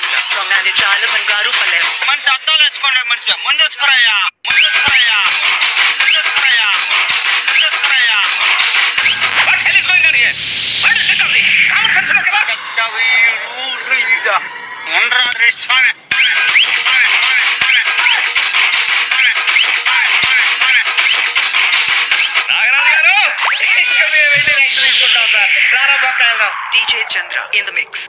Island from Nalichal Mangaru Palem. Man tattalachkonde manche mundochkoraya mundochkoraya mundochkoraya mundochkoraya. What hell is going on here? What is it only? Come on, come on, come on. Kattavi rurida. Undra rechane. DJ Chandra in the mix.